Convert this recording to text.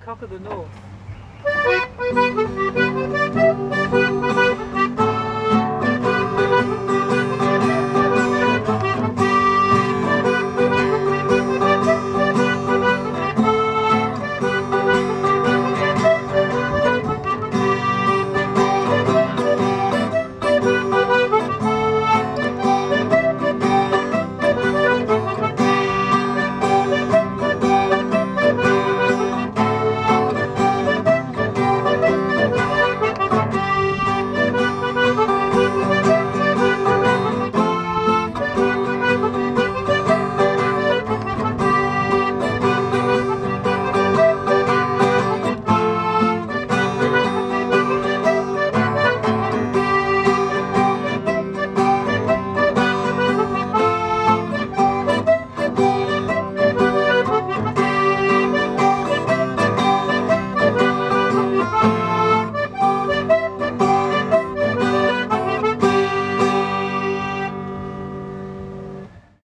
Cock of the North.